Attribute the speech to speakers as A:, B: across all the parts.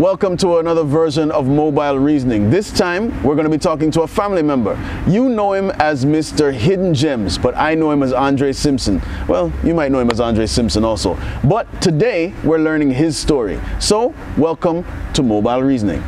A: Welcome to another version of Mobile Reasoning. This time, we're going to be talking to a family member. You know him as Mr. Hidden Gems, but I know him as Andre Simpson. Well, you might know him as Andre Simpson also. But today, we're learning his story. So, welcome to Mobile Reasoning.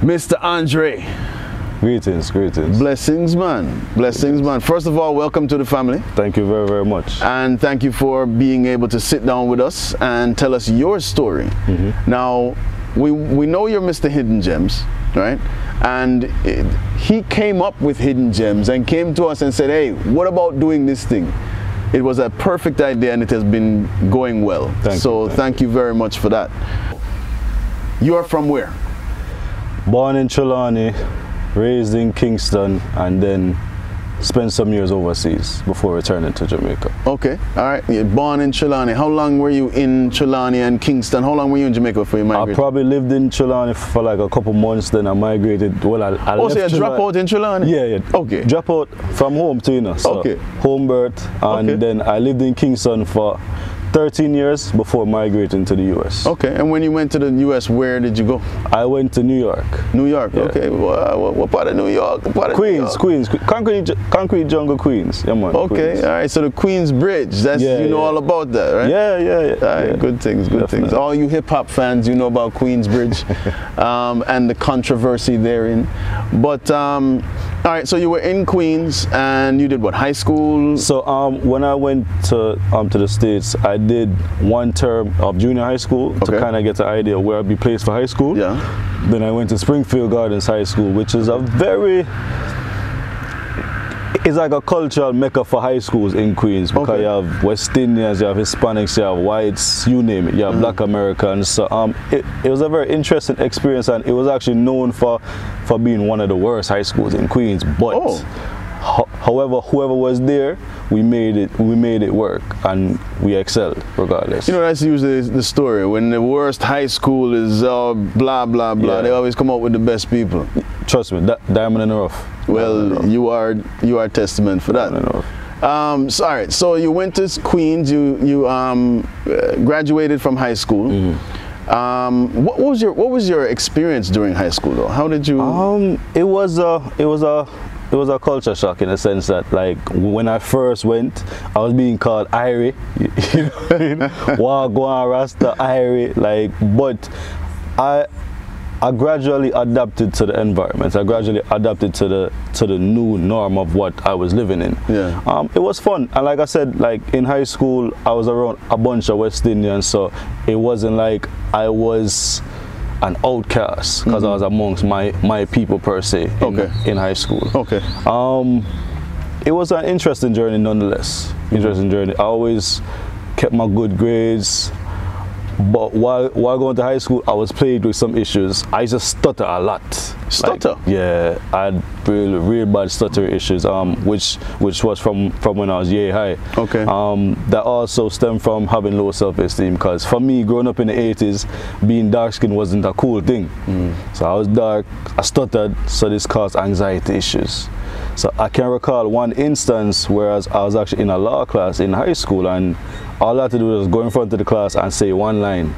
A: Mr. Andre.
B: Greetings, greetings.
A: Blessings, man. Blessings, man. First of all, welcome to the family.
B: Thank you very, very much.
A: And thank you for being able to sit down with us and tell us your story. Mm-hmm. Now, we, we know you're Mr. Hidden Gems, right? And it, he came up with Hidden Gems and came to us and said, hey, what about doing this thing? It was a perfect idea and it has been going well.
B: Thank
A: so
B: you, thank
A: thank you very much for that. You are from where?
B: Born in Trelawny, raised in Kingston, and then spent some years overseas before returning to Jamaica.
A: Okay, all right. You're born in Trelawny. How long were you in Trelawny and Kingston? How long were you in Jamaica before you migrated?
B: I probably lived in Trelawny for like a couple months, then I migrated. Well, I, I
A: oh,
B: left
A: so you drop out in Trelawny?
B: Yeah, yeah.
A: Okay.
B: Drop out from home to you know. So
A: Okay.
B: Home birth, and
A: Okay.
B: then I lived in Kingston for 13 years before migrating to the US.
A: Okay, and when you went to the U.S., where did you go?
B: I went to New York.
A: New York.
B: Yeah.
A: Okay, what, what, part of New York? Of New
B: Queens,
A: York?
B: Queens, concrete, concrete jungle, Queens. Yeah, man.
A: Okay,
B: Queens.
A: all right. So the Queens Bridge. That's
B: Yeah,
A: you know
B: yeah.
A: all about that, right?
B: Yeah, yeah, yeah.
A: All right,
B: yeah.
A: good things, good things. All you hip hop fans, you know about Queensbridge um, and the controversy therein. But um, all right, so you were in Queens and you did what? High school.
B: So um, when I went to um, to the states, I did one term of junior high school
A: Okay.
B: to kind of get an idea of where I'd be placed for high school.
A: Yeah.
B: Then I went to Springfield Gardens High School, which is a very it's like a cultural mecca for high schools in Queens because
A: Okay.
B: you have West Indians, you have Hispanics, you have whites, you name it. You have Black Americans. So um, it, it was a very interesting experience, and it was actually known for for being one of the worst high schools in Queens. But
A: Oh.
B: Ho- however, whoever was there, we made it we made it work, and we excelled regardless.
A: You know, that's usually the story. When the worst high school is uh, blah, blah, blah,
B: Yeah.
A: they always come up with the best people.
B: Trust me, that diamond in the rough. In the
A: Well,
B: rough.
A: you are you are testament for that.
B: Diamond in the rough.
A: Um, so, all right, so you went to Queens, you you um, uh, graduated from high school.
B: Mm-hmm.
A: Um, what was your what was your experience during high school though? How did you?
B: Um, it was a, it was a, it was a culture shock in the sense that like when I first went, I was being called Irie, you know, what I mean? Wagwan Rasta Irie, like, but I, I gradually adapted to the environment. I gradually adapted to the to the new norm of what I was living in.
A: Yeah.
B: Um, it was fun, and like I said, like in high school, I was around a bunch of West Indians, so it wasn't like I was an outcast because I was amongst my my people per se in,
A: Mm-hmm. Okay.
B: in high school.
A: okay.
B: Um, it was an interesting journey nonetheless. Interesting journey. I always kept my good grades, but while while going to high school, I was plagued with some issues. I just stutter a lot.
A: Stutter?
B: Like, yeah, I had real real bad stutter issues. Um, which which was from from when I was yay high.
A: Okay.
B: Um, that also stemmed from having low self-esteem. Because for me, growing up in the 80s, being dark skinned wasn't a cool thing. So I was dark, I stuttered, so this caused anxiety issues. So I can recall one instance whereas I was actually in a law class in high school and all I had to do was go in front of the class and say one line.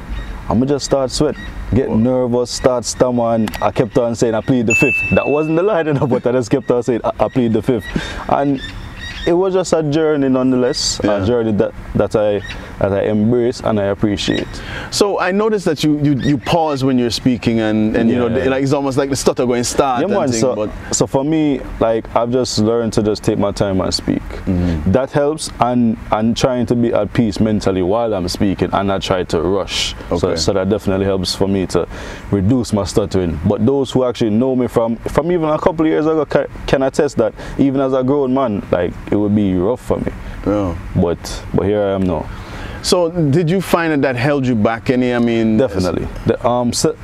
B: I'ma just start sweat, get nervous, start stammering. I kept on saying I plead the fifth. That wasn't the line enough, but I just kept on saying I, I plead the fifth. And it was just a journey nonetheless,
A: Yeah.
B: a journey that, that I that I embrace and I appreciate.
A: So I noticed that you you, you pause when you're speaking, and, and you know,
B: Yeah.
A: like it's almost like the stutter going start.
B: Yeah, man.
A: thing,
B: So,
A: but
B: so for me, like I've just learned to just take my time and speak.
A: Mm-hmm.
B: That helps, and and trying to be at peace mentally while I'm speaking, and not try to rush.
A: Okay.
B: So, so that definitely helps for me to reduce my stuttering. But those who actually know me from from even a couple of years ago can, can attest that even as a grown man, like it would be rough for me.
A: yeah.
B: But but here I am now.
A: So did you find that that held you back any? I mean,
B: Definitely. The um se-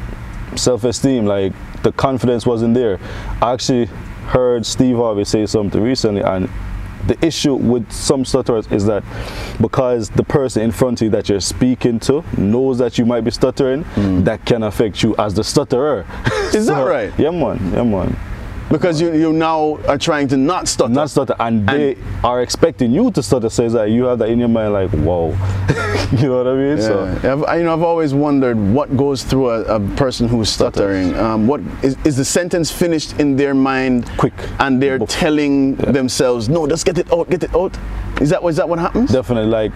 B: self-esteem, like the confidence wasn't there. I actually heard Steve Harvey say something recently, and the issue with some stutterers is that because the person in front of you that you're speaking to knows that you might be stuttering, that can affect you as the stutterer.
A: Is that right?
B: Yeah, man. Yeah, man.
A: Because you you now are trying to not stutter.
B: Not stutter, and, they are expecting you to stutter. Says that you have that in your mind, like, whoa, you know what I mean? So
A: Yeah. I've, I- you know, I've always wondered what goes through a, a person who's stuttering. Um, what is, is the sentence finished in their mind
B: Quick.
A: and they're telling themselves, "No, just get it out, get it out." Is that is that what happens?
B: definitely, like,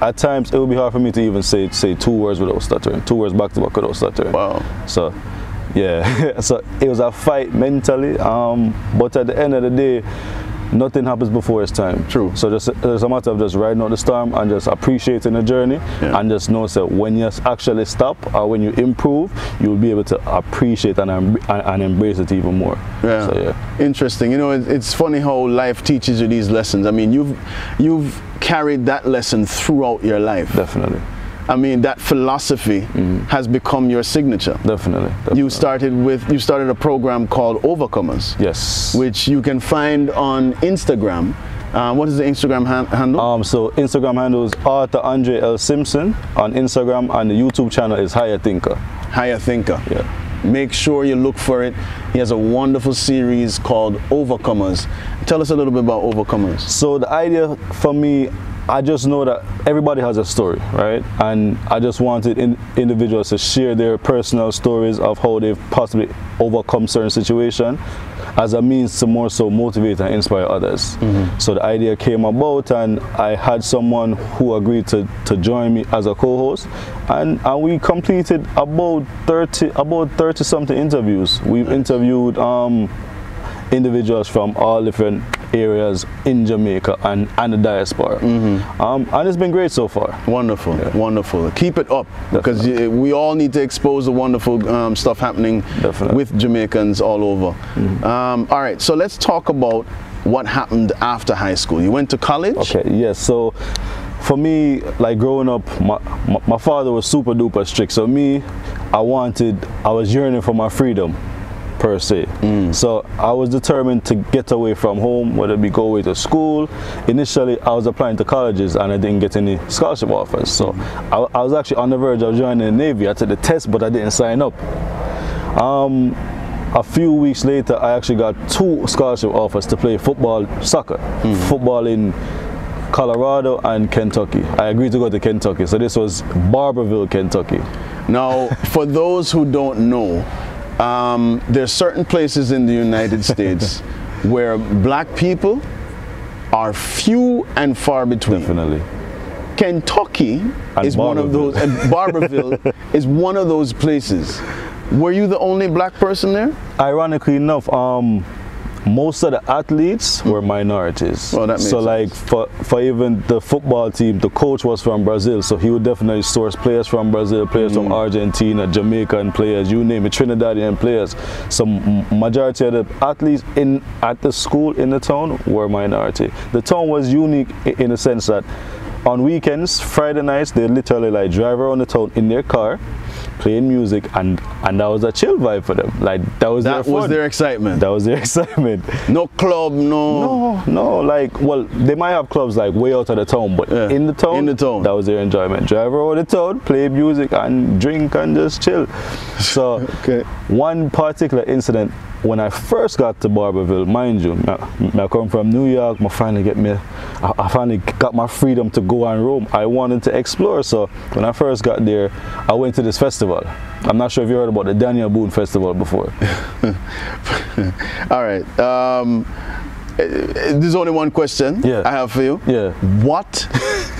B: at times it would be hard for me to even say say two words without stuttering, two words back to back without stuttering.
A: Wow.
B: So, yeah, so it was a fight mentally. Um, but at the end of the day, nothing happens before it's time.
A: True.
B: So just it's a matter of just riding out the storm and just appreciating the journey,
A: Yeah.
B: and just know that when you actually stop or when you improve, you'll be able to appreciate and and, and embrace it even more.
A: Yeah.
B: So yeah.
A: Interesting. You know, it's funny how life teaches you these lessons. I mean, you've you've carried that lesson throughout your life.
B: Definitely.
A: I mean, that philosophy has become your signature.
B: Definitely.
A: You started with you started a program called Overcomers,
B: Yes.
A: which you can find on Instagram. Uh, what is the Instagram han- handle?
B: Um, so Instagram handle is Author Andre L Simpson on Instagram, and the YouTube channel is Higher Thinker.
A: Higher Thinker.
B: Yeah.
A: Make sure you look for it. He has a wonderful series called Overcomers. Tell us a little bit about Overcomers.
B: So the idea for me, I just know that everybody has a story, right? And I just wanted in, individuals to share their personal stories of how they've possibly overcome certain situation as a means to more so motivate and inspire others. So the idea came about and I had someone who agreed to, to join me as a co-host and, and we completed about 30 about 30 something interviews. We've interviewed um, individuals from all different areas in Jamaica and, and the diaspora. Um, and it's been great so far.
A: Wonderful, wonderful. Keep it up because we all need to expose the wonderful um, stuff happening
B: Definitely.
A: with Jamaicans all over. Um, all right, so let's talk about what happened after high school. You went to college.
B: Okay, yes. So for me, like growing up, my, my, my father was super duper strict. So me, I wanted, I was yearning for my freedom per se. Mm. So I was determined to get away from home, whether it be go away to school. Initially, I was applying to colleges and I didn't get any scholarship offers. So mm. I, I was actually on the verge of joining the Navy. I took the test, but I didn't sign up. Um, a few weeks later, I actually got two scholarship offers to play football, soccer, mm. football in Colorado and Kentucky. I agreed to go to Kentucky, so this was Barbourville, Kentucky.
A: Now, for those who don't know, um, there are certain places in the United States where black people are few and far between.
B: Definitely.
A: Kentucky
B: And
A: is one of those, and Barbourville is one of those places. Were you the only black person there?
B: Ironically enough, um, most of the athletes were minorities.
A: Well, that makes
B: so like for, for even the football team, the coach was from Brazil, so he would definitely source players from Brazil, players
A: Mm.
B: from Argentina, Jamaican players, you name it, Trinidadian players. So m- majority of the athletes in at the school in the town were minority. The town was unique in the sense that on weekends, Friday nights, they literally like drive around the town in their car, playing music, and and that was a chill vibe for them. Like that was
A: That
B: their
A: was their excitement.
B: That was their excitement.
A: No club, no.
B: No, no, like, well, they might have clubs like way out of the town, but
A: Yeah,
B: in the town,
A: in the town.
B: that was their enjoyment. Drive around the town, play music, and drink and just chill. So,
A: Okay.
B: one particular incident when I first got to Barbourville, mind you, I, I come from New York, I finally get me, I, I finally got my freedom to go and roam. I wanted to explore, so when I first got there, I went to this festival. I'm not sure if you heard about the Daniel Boone Festival before.
A: All right. Um, there's only one question
B: Yeah.
A: I have for you.
B: Yeah.
A: What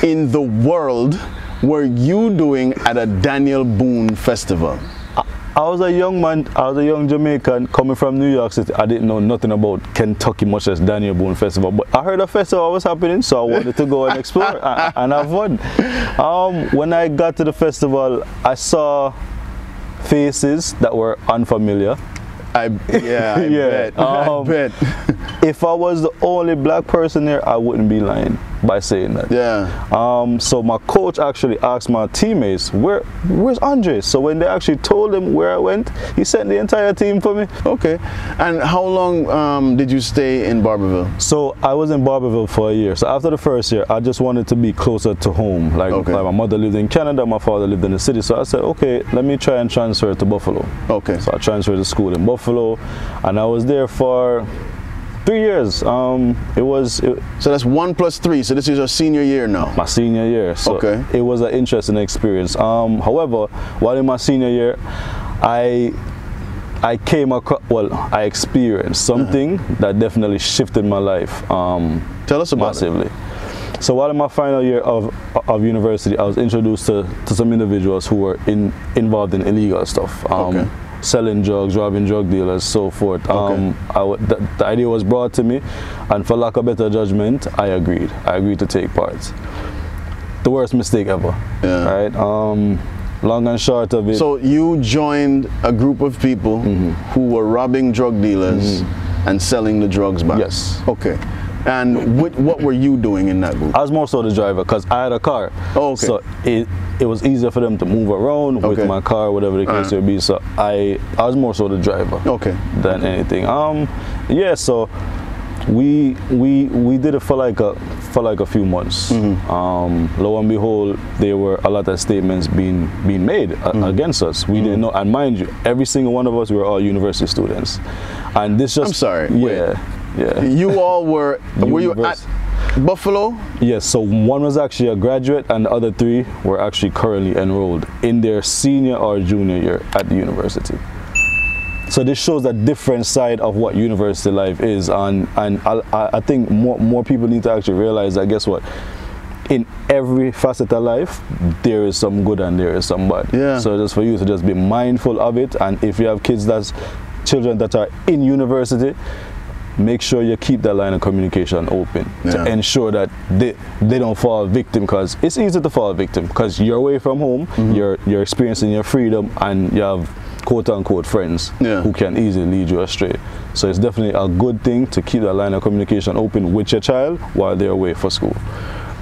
A: in the world were you doing at a Daniel Boone festival?
B: I was a young man, I was a young Jamaican coming from New York City. I didn't know nothing about Kentucky, much as Daniel Boone Festival. But I heard a festival was happening, so I wanted to go and explore and have fun. Um, when I got to the festival, I saw faces that were unfamiliar.
A: I yeah, I
B: Yeah,
A: bet.
B: um,
A: I bet.
B: If I was the only black person there, I wouldn't be lying. By saying that.
A: Yeah.
B: Um, so my coach actually asked my teammates, "Where, where's Andre?" So when they actually told him where I went, he sent the entire team for me.
A: Okay. And how long um, did you stay in Barbourville?
B: So I was in Barbourville for a year. So after the first year, I just wanted to be closer to home. Like,
A: Okay.
B: like my mother lived in Canada, my father lived in the city. So I said, okay, let me try and transfer to Buffalo.
A: Okay.
B: So I transferred to school in Buffalo, and I was there for three years. Um, it was it,
A: So that's one plus three. So this is your senior year now.
B: my senior year. So
A: Okay.
B: it was an interesting experience. Um, however, while in my senior year, I I came across well, I experienced something that definitely shifted my life. Um,
A: Tell us about it.
B: massively. So while in my final year of, of university, I was introduced to, to some individuals who were in, involved in illegal stuff. Um,
A: Okay.
B: Selling drugs, robbing drug dealers, so forth. Um, I w- the, the idea was brought to me, and for lack of better judgment, I agreed. I agreed to take part. The worst mistake ever.
A: Yeah.
B: Right? Um, long and short of it.
A: So you joined a group of people who were robbing drug dealers and selling the drugs back.
B: Yes.
A: Okay. And what, what were you doing in that group?
B: I was more so the driver because I had a car.
A: Oh, okay.
B: So it it was easier for them to move around
A: Okay.
B: with my car, whatever the case
A: Uh-huh.
B: may be. So I I was more so the driver
A: Okay.
B: than anything. Um, yeah. So we we we did it for like a for like a few months.
A: Mm-hmm.
B: Um, lo and behold, there were a lot of statements being being made a-
A: Mm-hmm.
B: against us. We didn't know, and mind you, every single one of us we were all university students, and this just
A: I'm sorry, wait.
B: Yeah.
A: You all were, were you at Buffalo?
B: Yes, so one was actually a graduate, and the other three were actually currently enrolled in their senior or junior year at the university. So this shows a different side of what university life is, and and I, I I think more more people need to actually realize that. Guess what? In every facet of life, there is some good and there is some bad.
A: Yeah.
B: So just for you to just be mindful of it, and if you have kids that's children that are in university, make sure you keep that line of communication open
A: Yeah.
B: to ensure that they, they don't fall victim because it's easy to fall victim because you're away from home
A: Mm-hmm.
B: you're you're experiencing your freedom and you have quote unquote friends
A: Yeah.
B: who can easily lead you astray so it's definitely a good thing to keep that line of communication open with your child while they're away for school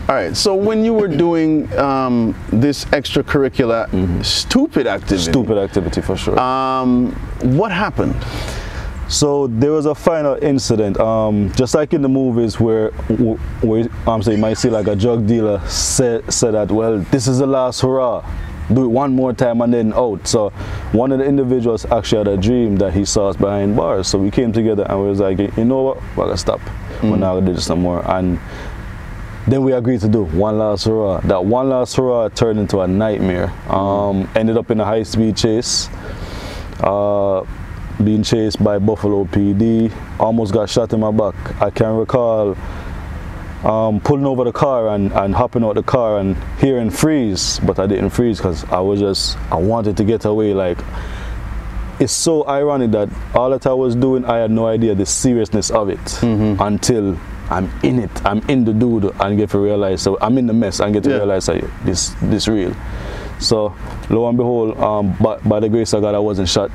A: All right. So when you were doing um, this extracurricular stupid activity,
B: stupid activity for sure
A: um, what happened?
B: So there was a final incident, um, just like in the movies where, where um, so you might see like a drug dealer said, said that, well, this is the last hurrah, do it one more time and then out. So one of the individuals actually had a dream that he saw us behind bars. So we came together and we was like, you know what, we're gonna stop. We're not gonna do this no more. And then we agreed to do one last hurrah. That one last hurrah turned into a nightmare. Um, ended up in a high speed chase. Uh, being chased by Buffalo PD. Almost got shot in my back. I can recall um, pulling over the car and, and hopping out the car and hearing freeze, but I didn't freeze because I was just, I wanted to get away. Like, it's so ironic that all that I was doing, I had no idea the seriousness of it until I'm in it. I'm in the dude and get to realize. So I'm in the mess and get to
A: Yeah.
B: realize that this this real. So lo and behold, um, by, by the grace of God, I wasn't shot.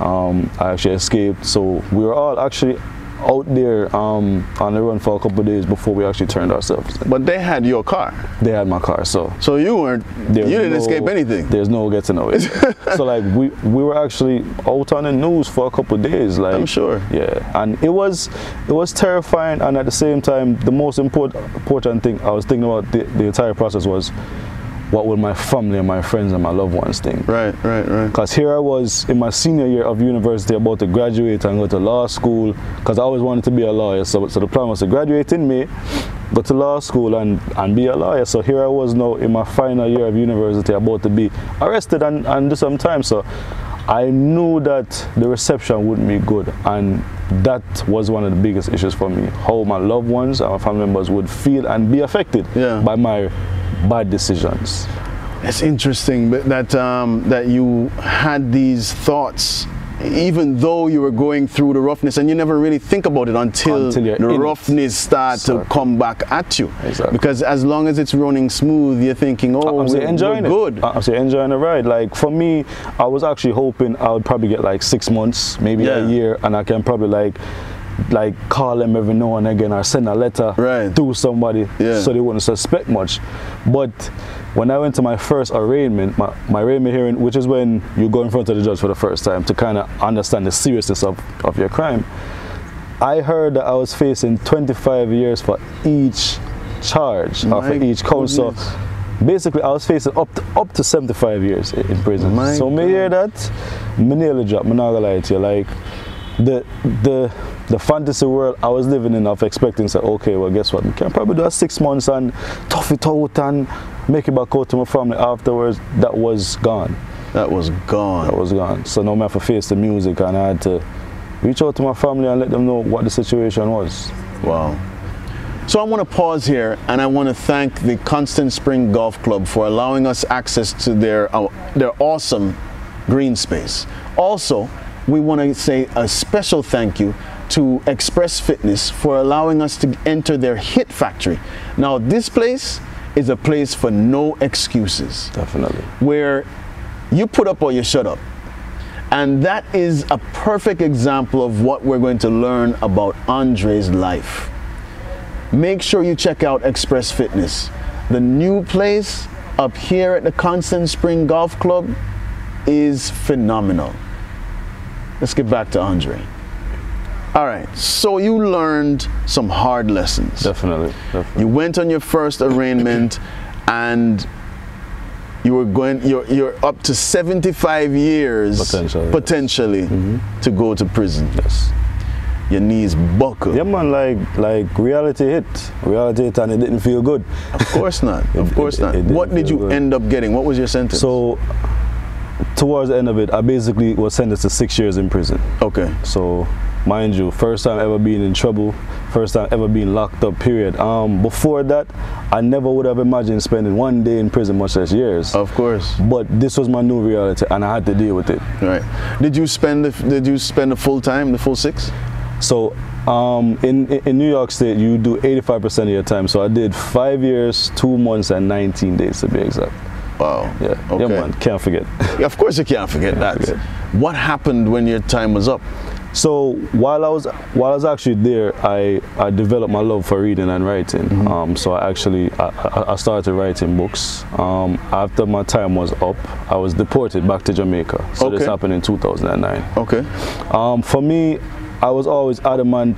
B: Um, I actually escaped. So we were all actually out there um, on the run for a couple of days before we actually turned ourselves.
A: But they had your car,
B: They had my car, so
A: so you weren't. you didn't
B: no-
A: escape anything.
B: There's no getting away. so like we we were actually out on the news for a couple of days. Like
A: I'm sure.
B: Yeah, and it was it was terrifying, and at the same time, the most important important thing I was thinking about the, the entire process was, what would my family and my friends and my loved ones think?
A: Right, right, right.
B: Because here I was in my senior year of university, about to graduate and go to law school. Because I always wanted to be a lawyer. So, so the plan was to graduate in May, go to law school, and, and be a lawyer. So here I was now in my final year of university, about to be arrested and, and do some time. So I knew that the reception wouldn't be good. And that was one of the biggest issues for me how my loved ones and my family members would feel and be affected
A: Yeah.
B: by my bad decisions.
A: It's interesting that um, that you had these thoughts, even though you were going through the roughness, and you never really think about it until,
B: Until
A: the roughness start to come back at you.
B: Exactly.
A: Because as long as it's running smooth, you're thinking, oh,
B: I'm
A: we're,
B: enjoying
A: we're
B: it.
A: good.
B: I'm saying enjoying the ride. Like for me, I was actually hoping I would probably get like six months, maybe
A: Yeah.
B: a year, and I can probably like like call them every now and again or send a letter
A: Right.
B: through somebody
A: Yeah.
B: so they wouldn't suspect much. But when I went to my first arraignment, my, my arraignment hearing, which is when you go in front of the judge for the first time to kind of understand the seriousness of, of your crime, I heard that I was facing 25 years for each charge or for each count. So basically, I was facing up to, up to 75 years in prison.
A: My
B: so me hear that, me nearly drop. Me not gonna lie to you. Like the the the fantasy world I was living in of expecting say, okay, well guess what? We can probably do a six months and tough it out and make it back out to my family afterwards. That was gone.
A: That was gone.
B: That was gone. So now I have to face the music and I had to reach out to my family and let them know what the situation was.
A: Wow. So I want to pause here and I want to thank the Constant Spring Golf Club for allowing us access to their, uh, their awesome green space. Also, we want to say a special thank you to Express Fitness for allowing us to enter their HIIT Factory. Now, this place is a place for no excuses
B: Definitely.
A: where you put up or you shut up. And that is a perfect example of what we're going to learn about Andre's life. Make sure you check out Express Fitness. The new place up here at the Constant Spring Golf Club is phenomenal. Let's get back to Andre. All right, so you learned some hard lessons.
B: Definitely. Definitely.
A: You went on your first arraignment and you were going you're, you're up to 75 years
B: Potentially, yes.
A: potentially mm-hmm. to go to prison.
B: Yes.
A: Your knees buckle.
B: Yeah, man. Like like reality hit. Reality hit, and it didn't feel good.
A: Of course not. Of course
B: it-
A: not.
B: it didn't
A: what did you
B: good.
A: end up getting? What was your sentence?
B: So towards the end of it, I basically was sentenced to six years in prison.
A: okay.
B: So, mind you, first time ever being in trouble, first time ever being locked up. Period. Um, before that, I never would have imagined spending one day in prison, much less years.
A: Of course.
B: But this was my new reality, and I had to deal with it.
A: Right. Did you spend the did you spend the full time, the full six?
B: So, um, in in New York State, you do 85% of your time. So I did five years, two months, and 19 days to be exact.
A: Wow.
B: Yeah,
A: Okay.
B: yeah, man. Can't forget.
A: Yeah, Of course you can't forget that.
B: forget.
A: What happened when your time was up?
B: So while I was while I was actually there, I, I developed my love for reading and writing.
A: Mm-hmm.
B: Um, so I actually I, I- started writing books. Um, after my time was up, I was deported back to Jamaica. So this happened in 2009.
A: Okay.
B: Um, for me, I was always adamant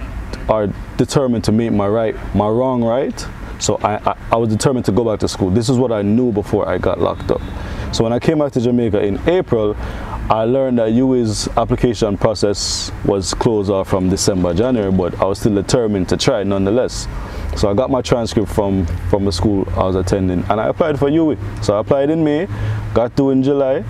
B: or determined to make my right my wrong right. So I, I, I was determined to go back to school. This is what I knew before I got locked up. So when I came back to Jamaica in April, I learned that UWI's application process was closed off from December, January, but I was still determined to try nonetheless. So I got my transcript from, from the school I was attending and I applied for UWI. So I applied in May, got through in July,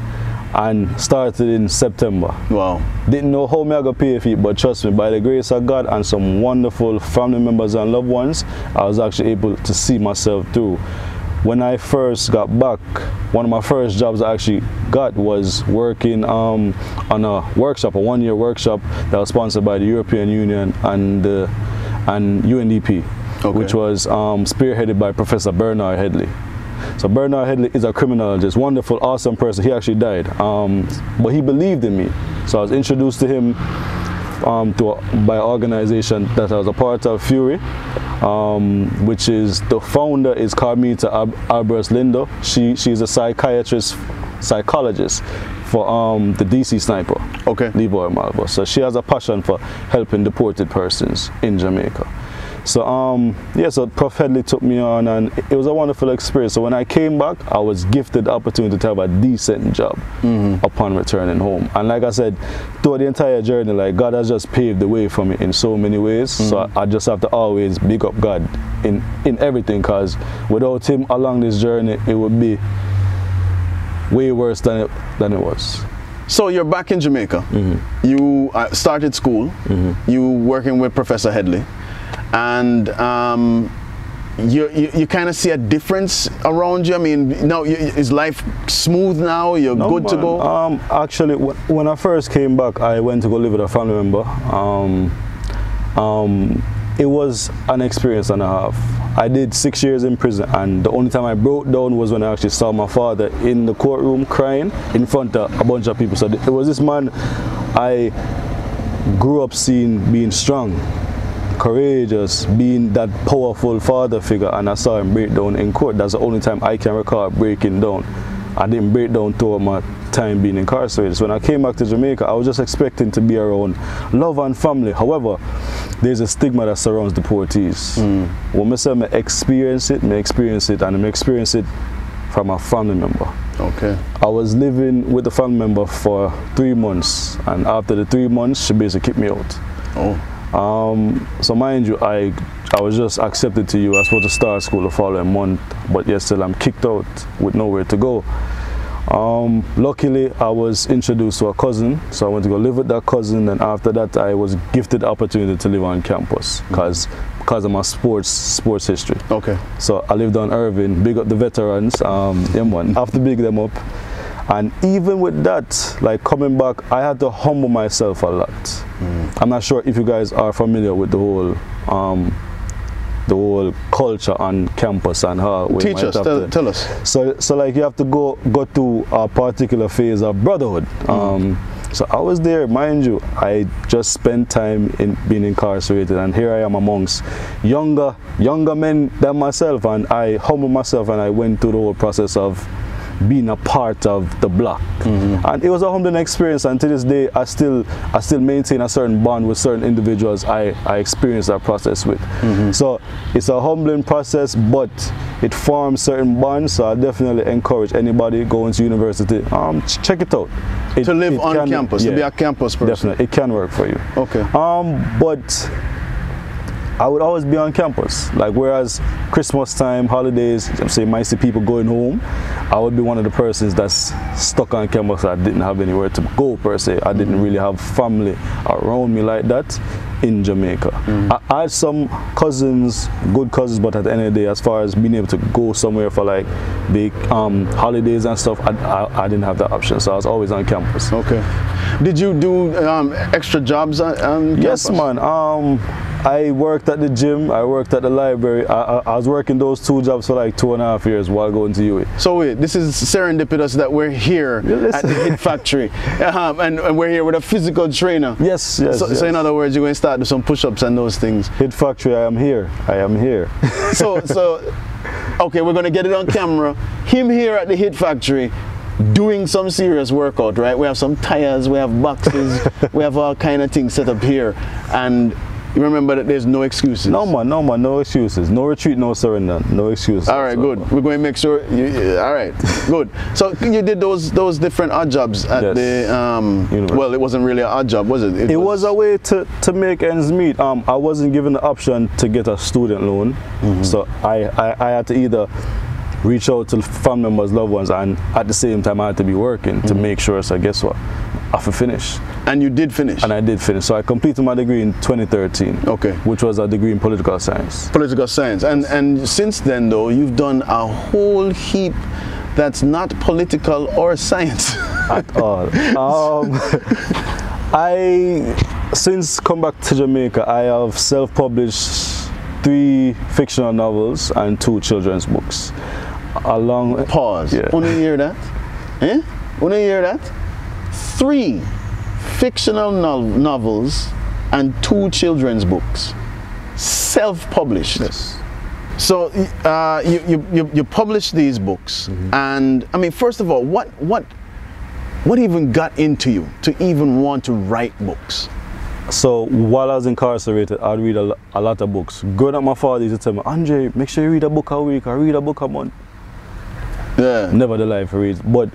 B: and started in September.
A: Wow.
B: Didn't know how me I gonna pay for it, but trust me, by the grace of God and some wonderful family members and loved ones, I was actually able to see myself through. When I first got back, one of my first jobs I actually got was working um, on a workshop, a one-year workshop that was sponsored by the European Union and uh, and UNDP,
A: Okay.
B: which was um, spearheaded by Professor Bernard Headley. So Bernard Headley is a criminologist, wonderful, awesome person. He actually died, um, but he believed in me. So I was introduced to him um, to a, by an organization that I was a part of, FURI, um, which is the founder is Carmita Ab- Albers Lindo. She she's a psychiatrist, psychologist for um, the DC sniper.
A: Okay.
B: Lee Boyd Malvo. So she has a passion for helping deported persons in Jamaica. So um yeah, so Prof Headley took me on and it was a wonderful experience. So when I came back, I was gifted the opportunity to have a decent job upon returning home. And like I said, throughout the entire journey, like God has just paved the way for me in so many ways. So I, I just have to always big up God in in everything because without him along this journey, it would be way worse than it than it was.
A: So you're back in Jamaica.
B: Mm-hmm.
A: You uh, started school. You working with Professor Headley, and um, you you, you kind of see a difference around you. I mean, now you, is life smooth now? You're
B: No,
A: good to go.
B: Um, actually, when I first came back, I went to go live with a family member. Um, um, it was an experience and a half. I did six years in prison, and the only time I broke down was when I actually saw my father in the courtroom crying in front of a bunch of people. So it was this man I grew up seeing being strong. Courageous, being that powerful father figure, and I saw him break down in court. That's the only time I can recall breaking down. I didn't break down throughout my time being incarcerated. So when I came back to Jamaica, I was just expecting to be around love and family. However, there's a stigma that surrounds deportees. Mm. When I say I experience it, I experience it, and I experience it from a family member.
A: Okay.
B: I was living with the family member for three months, and after the three months, she basically kicked me out.
A: Oh.
B: Um, so mind you, I I was just accepted to you. I was supposed to start school the following month, but yet still I'm kicked out with nowhere to go. Um, luckily, I was introduced to a cousin, so I went to go live with that cousin, and after that, I was gifted the opportunity to live on campus because because of my sports sports history.
A: Okay.
B: So I lived on Irvine, big up the veterans, um, M1. I have to big them up. And even with that, like coming back, I had to humble myself a lot. Mm. I'm not sure if you guys are familiar with the whole um, the whole culture on campus and how we
A: teach us tell, tell, us
B: so so like you have to go go through a particular phase of brotherhood mm. um, so I was there, mind you, I just spent time in being incarcerated and here I am amongst younger younger men than myself and I humbled myself and I went through the whole process of being a part of the block. Mm-hmm. And it was a humbling experience and to this day I still I still maintain a certain bond with certain individuals I, I experienced that process with. Mm-hmm. So it's a humbling process but it forms certain bonds so I definitely encourage anybody going to university um check it out. It,
A: to live on can, campus, yeah, to be a campus person.
B: Definitely, it can work for you.
A: Okay.
B: Um, but I would always be on campus. Like whereas Christmas time, holidays, I'm saying might see people going home, I would be one of the persons that's stuck on campus. I didn't have anywhere to go per se. I didn't mm-hmm. really have family around me like that in Jamaica. Mm. I, I, had some cousins, good cousins, but at the end of the day, as far as being able to go somewhere for like big um, holidays and stuff, I, I, I, didn't have that option. So I was always on campus.
A: Okay. Did you do um, extra jobs on, on
B: Yes, man. Um, I worked at the gym, I worked at the library. I, I, I, was working those two jobs for like two and a half years while going to UWI.
A: So wait, this is serendipitous that we're here at the HIIT Factory um, and, and, we're here with a physical trainer.
B: Yes, yes
A: so,
B: yes.
A: so, in other words, you're going to start do some push-ups and those things.
B: HIIT Factory, I am here. I am here.
A: so, so, okay, we're going to get it on camera. Him here at the HIIT Factory doing some serious workout, right? We have some tires, we have boxes, we have all kind of things set up here. And remember that there's no excuses.
B: No man, no man, no excuses. No retreat, no surrender, no excuses.
A: All right, good. We're going to make sure. You, all right, good. So you did those those different odd jobs at yes. the. Um, well, it wasn't really an odd job, was it?
B: It, it was, was, a way to, to make ends meet. Um, I wasn't given the option to get a student loan, mm -hmm. so I, I I had to either reach out to family members, loved ones, and at the same time I had to be working mm -hmm. to mm-hmm. make sure. So guess what? I finish.
A: And you did finish?
B: And I did finish. So I completed my degree in 2013.
A: Okay.
B: Which was a degree in political science.
A: Political science. And and since then though, you've done a whole heap that's not political or science.
B: At all. Um, I since come back to Jamaica, I have self-published three fictional novels and two children's books along
A: pause yeah. to hear that eh to hear that three fictional no novels and two children's books self-published
B: yes
A: so uh, you, you, you, you published these books mm -hmm. and I mean first of all what what what even got into you to even want to write books
B: so while I was incarcerated, I'd read a, a lot of books. Growing up, my father used to tell me, Andre, make sure you read a book a week, I read a book a month.
A: Yeah.
B: Never the life reads. But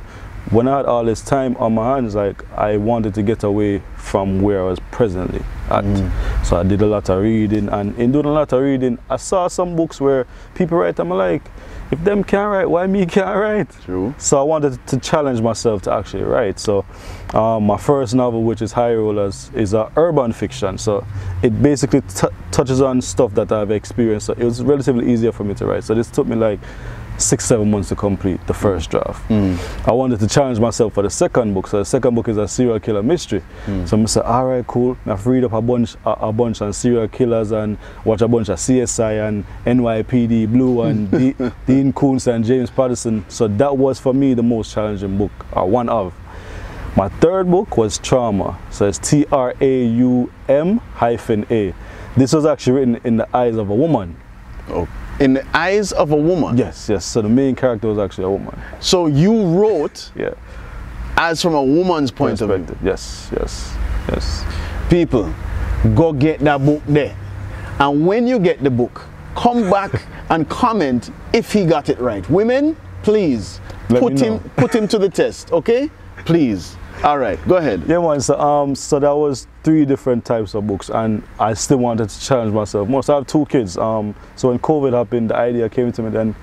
B: when I had all this time on my hands, like I wanted to get away from where I was presently at. Mm. So I did a lot of reading, and in doing a lot of reading, I saw some books where people write, I'm like, if them can't write, why me can't write?
A: True.
B: So I wanted to challenge myself to actually write. So um, my first novel, which is High Rollers, is a urban fiction. So it basically touches on stuff that I've experienced. So it was relatively easier for me to write. So this took me like six, seven months to complete the first draft. Mm. I wanted to challenge myself for the second book. So the second book is a serial killer mystery. Mm. So I said, all right, cool. I've read up a bunch, a, a, bunch on serial killers and watch a bunch of CSI and NYPD Blue and D, Dean Koontz and James Patterson. So that was for me the most challenging book, or uh, one of. My third book was Trauma. So it's T-R-A-U-M hyphen A. This was actually written in the eyes of a woman.
A: Oh. In the eyes of a woman.
B: Yes, yes. So the main character was actually a woman.
A: So you wrote
B: Yeah.
A: as from a woman's point of view.
B: Yes, yes, yes.
A: People, go get that book there. And when you get the book, come back and comment if he got it right. Women, please
B: Let
A: put him put him to the test, okay? Please. All right, go ahead.
B: Yeah, man. So, um, so that was three different types of books, and I still wanted to challenge myself more. So I have two kids. Um, so when COVID happened, the idea came to me then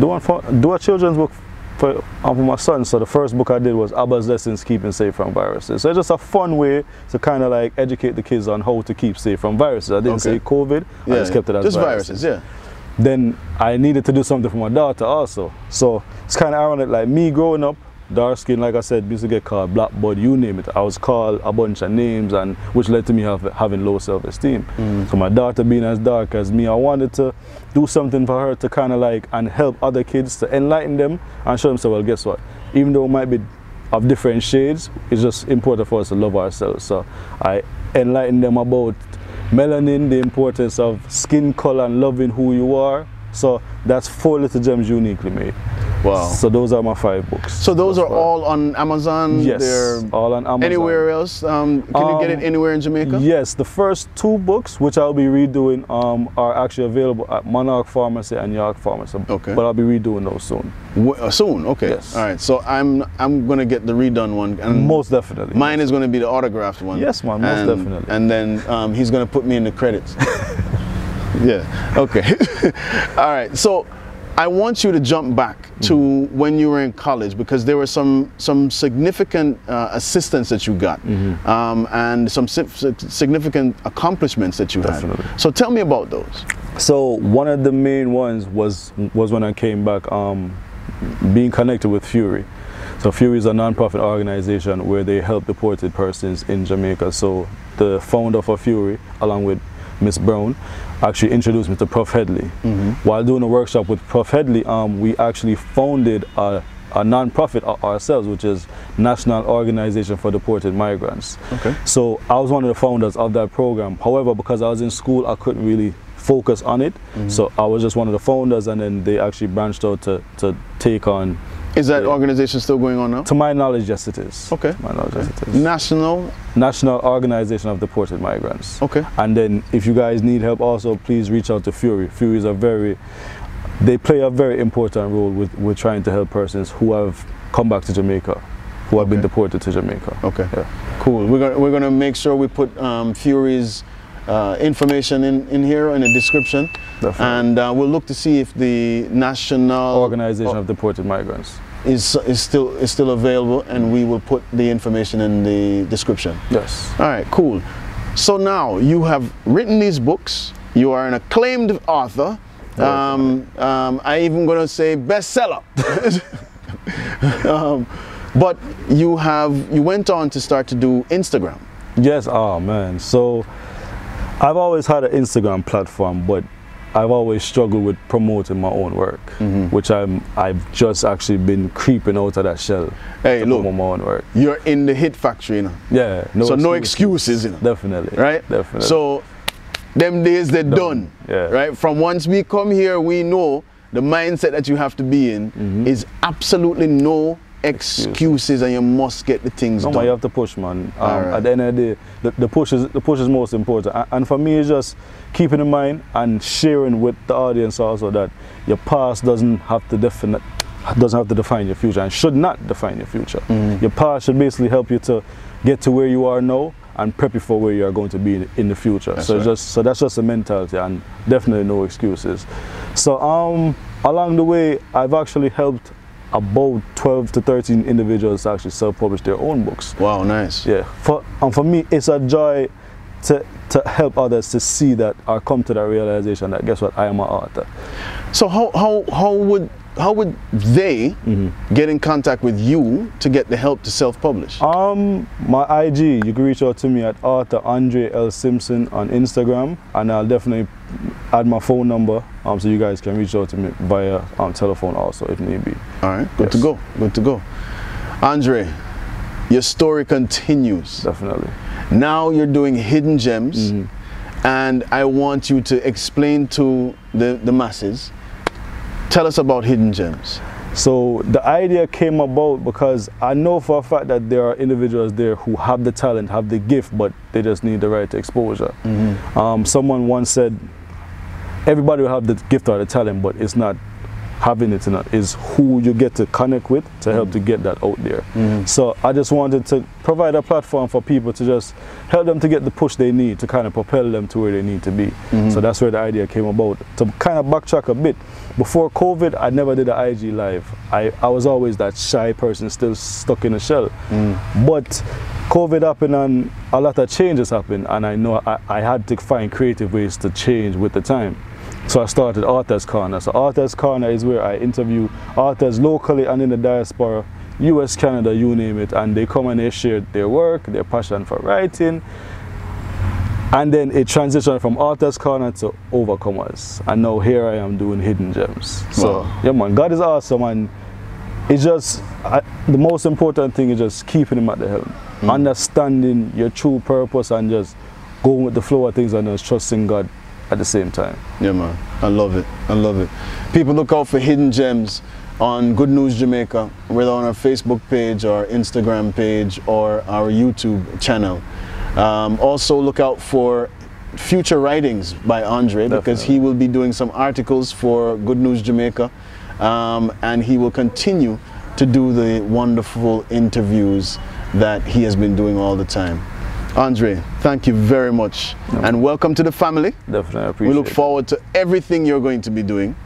B: do one for do a children's book for, um, for my son. So the first book I did was Abba's Lessons Keeping Safe from Viruses. So it's just a fun way to kind of like educate the kids on how to keep safe from viruses. I didn't
A: Okay.
B: say COVID. I just kept it as
A: just
B: viruses.
A: viruses, yeah.
B: then I needed to do something for my daughter also. So it's kind of ironic, like me growing up, dark skin, like I said, used to get called black bud, you name it. I was called a bunch of names, and which led to me have, having low self-esteem. Mm. So my daughter being as dark as me, I wanted to do something for her to kind of like and help other kids to enlighten them and show them, so well, guess what? Even though it might be of different shades, it's just important for us to love ourselves. So I enlighten them about melanin, the importance of skin color and loving who you are. So that's four little gems uniquely made.
A: Wow.
B: So those are my five books.
A: So those are
B: five.
A: all on Amazon.
B: yes,
A: They're
B: all on Amazon.
A: anywhere else. Um, can you get
B: Um,
A: it anywhere in Jamaica?
B: Yes, the first two books, which I'll be redoing, um, are actually available at Monarch Pharmacy and York Pharmacy.
A: Okay.
B: But I'll be redoing those soon.
A: W- uh, soon. Okay.
B: Yes.
A: All right. So I'm I'm gonna get the redone one. And
B: Most definitely.
A: Mine is going to be the autographed one.
B: Yes, man, most
A: and,
B: definitely.
A: And then um, he's going to put me in the credits. yeah. Okay. All right. So I want you to jump back to
B: Mm-hmm.
A: when you were in college because there were some some significant uh, assistance that you got
B: Mm-hmm.
A: um, and some si- si- significant accomplishments that you
B: Definitely.
A: had. So tell me about those.
B: So one of the main ones was was when I came back, um, being connected with FURI. So FURI is a non-profit organization where they help deported persons in Jamaica. So the founder for FURI, along with Miss Brown, actually introduced me to Prof Headley. While doing a workshop with Prof Headley, um, we actually founded a, a non-profit ourselves, which is National Organization for Deported Migrants.
A: Okay.
B: So I was one of the founders of that program. However, because I was in school, I couldn't really focus on it. So I was just one of the founders, and then they actually branched out to, to take on.
A: Is that
B: Yeah.
A: organization still going on now?
B: To my knowledge, yes, it is.
A: Okay.
B: To my knowledge, yes, it is.
A: National.
B: National Organization of Deported Migrants.
A: Okay.
B: And then if you guys need help, also please reach out to FURI. FURI is a very, they play a very important role with, with trying to help persons who have come back to Jamaica, who have been deported to Jamaica.
A: Okay.
B: Yeah.
A: Cool. We're gonna we're gonna make sure we put um, FURI's uh, information in, in here in the description,
B: Definitely.
A: and uh, we'll look to see if the national
B: Organization of Deported Migrants.
A: is is still is still available, and we will put the information in the description.
B: Yes.
A: All right. Cool. So now you have written these books. You are an acclaimed author. Um, um, I even gonna say bestseller. um, but you have you went on to start to do Instagram.
B: Yes, oh man. So I've always had an Instagram platform, but I've always struggled with promoting my own work,
A: Mm-hmm.
B: which I'm I've just actually been creeping out of that shell
A: Hey,
B: to
A: look.
B: promote my own work.
A: You're in the HIIT Factory, you know.
B: Yeah, no
A: so no excuses, you know.
B: Definitely.
A: Right?
B: Definitely.
A: So them days they're done.
B: Yeah.
A: Right? From once we come here, we know the mindset that you have to be in
B: Mm-hmm.
A: is absolutely no excuses and you must get the things
B: No, man,
A: done.
B: you have to push, man. Um,
A: Alright.
B: At the end of the day, the, the push is the push is most important. And for me, it's just keeping in mind and sharing with the audience also that your past doesn't have to definite doesn't have to define your future and should not define your future.
A: Mm.
B: Your past should basically help you to get to where you are now and prep you for where you are going to be in, in the future.
A: That's
B: so
A: right.
B: just so that's just a mentality and definitely no excuses. So um along the way, I've actually helped about 12 to 13 individuals actually self-publish their own books.
A: wow, nice.
B: Yeah, for and for me, it's a joy to to help others to see that or come to that realization that guess what, I am an author.
A: So how how how would how would they
B: Mm-hmm.
A: get in contact with you to get the help to self-publish?
B: Um, my IG, you can reach out to me at Author Andre L Simpson on Instagram, and I'll definitely add my phone number, um, so you guys can reach out to me via um, telephone also if need be.
A: All right, good to go. Good to go. Andre, your story continues.
B: Definitely.
A: Now you're doing hidden gems,
B: Mhm.
A: and I want you to explain to the, the masses. Tell us about Hidden Gems.
B: So the idea came about because I know for a fact that there are individuals there who have the talent, have the gift, but they just need the right exposure. Mm-hmm. Um, someone once said, everybody will have the gift or the talent, but it's not having it in it is who you get to connect with to mm help to get that out there. mm So I just wanted to provide a platform for people to just help them to get the push they need to kind of propel them to where they need to be. Mm-hmm. So that's where the idea came about. To kind of backtrack a bit, before COVID, I never did an IG live. I, I was always that shy person still stuck in a shell. Mm. But COVID happened and a lot of changes happened and I know I, I had to find creative ways to change with the time. So I started Authors Corner. So Authors Corner is where I interview authors locally and in the diaspora, US, Canada, you name it, and they come and they share their work, their passion for writing. And then it transitioned from Authors Corner to Overcomers. And now here I am doing Hidden Gems. So, wow. yeah, man, God is awesome. And it's just, I, the most important thing is just keeping Him at the helm. Mm. Understanding your true purpose and just going with the flow of things and just trusting God at the same time.
A: Yeah, man. I love it. I love it. People look out for hidden gems on Good News Jamaica, whether on our Facebook page or Instagram page or our YouTube channel. Um, also, look out for future writings by Andre Definitely. because he will be doing some articles for Good News Jamaica um, and he will continue to do the wonderful interviews that he has been doing all the time. Andre, thank you very much. No. And welcome to the family.
B: Definitely, appreciate
A: We look forward to everything you're going to be doing.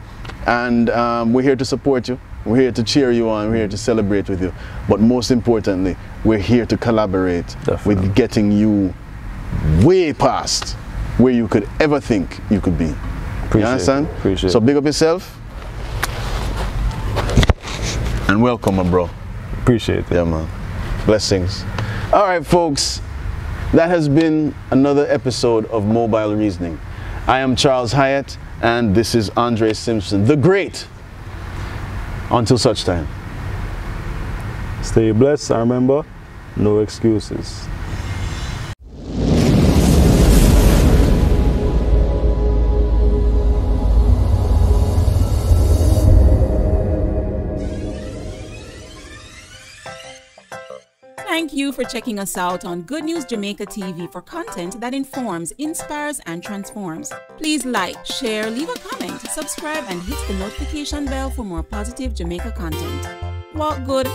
A: And um, we're here to support you. We're here to cheer you on. We're here to celebrate with you. But most importantly, we're here to collaborate Definitely. with getting you way past where you could ever think you could be. Appreciate you understand?
B: Appreciate
A: so big up yourself. And welcome, my bro.
B: Appreciate it.
A: Yeah, man. Blessings. All right, folks. That has been another episode of Mobile Reasoning. I am Charles Hyatt, and this is Andre Simpson, the great. Until such time.
B: Stay blessed, and remember, no excuses.
C: For checking us out on Good News Jamaica TV for content that informs, inspires, and transforms. Please like, share, leave a comment, subscribe, and hit the notification bell for more positive Jamaica content. Walk good